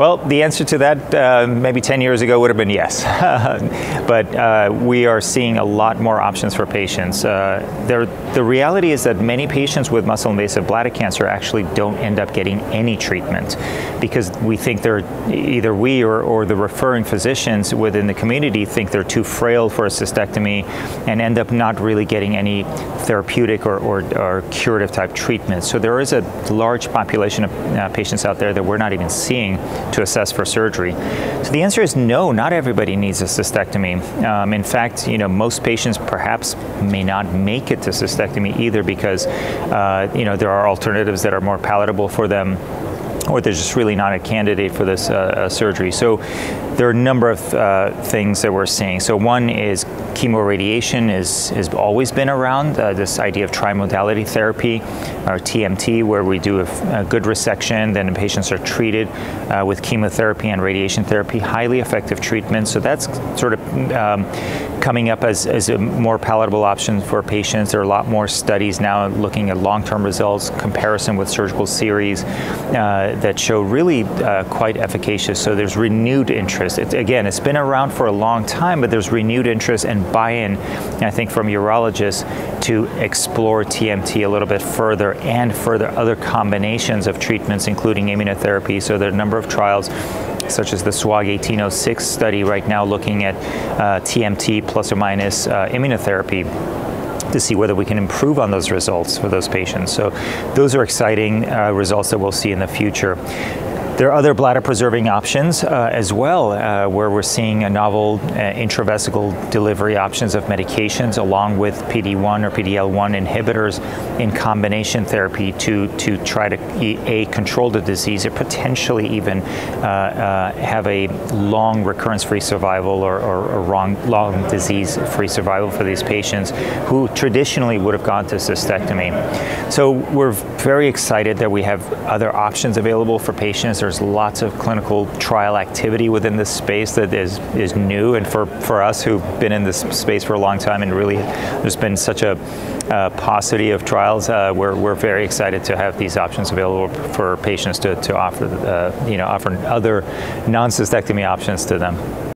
Well, the answer to that uh, maybe 10 years ago would have been yes. but uh, we are seeing a lot more options for patients. Uh, the reality is that many patients with muscle invasive bladder cancer actually don't end up getting any treatment because we think they're either we or, or the referring physicians within the community think they're too frail for a cystectomy and end up not really getting any therapeutic or, or, or curative type treatment. So there is a large population of uh, patients out there that we're not even seeing to assess for surgery. So the answer is no, not everybody needs a cystectomy. Um, in fact, you know, most patients perhaps may not make it to cystectomy either because, uh, you know, there are alternatives that are more palatable for them or they're just really not a candidate for this uh, uh, surgery. So there are a number of uh, things that we're seeing. So one is chemoradiation is, has always been around, uh, this idea of trimodality therapy, or TMT, where we do a, a good resection, then the patients are treated uh, with chemotherapy and radiation therapy, highly effective treatment. So that's sort of um, coming up as, as a more palatable option for patients. There are a lot more studies now looking at long-term results, comparison with surgical series uh, that show really uh, quite efficacious. So there's renewed interest. It, again, it's been around for a long time, but there's renewed interest and buy-in, I think, from urologists to explore TMT a little bit further and further other combinations of treatments, including immunotherapy. So there are a number of trials such as the SWOG 1806 study right now looking at uh, TMT plus or minus uh, immunotherapy to see whether we can improve on those results for those patients. So those are exciting uh, results that we'll see in the future. There are other bladder preserving options uh, as well, uh, where we're seeing a novel uh, intravesical delivery options of medications along with PD-1 or PD-L1 inhibitors in combination therapy to, to try to a control the disease or potentially even uh, uh, have a long recurrence-free survival or, or, or long, long disease-free survival for these patients who traditionally would have gone to cystectomy. So we're very excited that we have other options available for patients. There's lots of clinical trial activity within this space that is, is new, and for, for us who've been in this space for a long time and really there's been such a uh, paucity of trials, uh, we're, we're very excited to have these options available for patients to, to offer, uh, you know, offer other non-cystectomy options to them.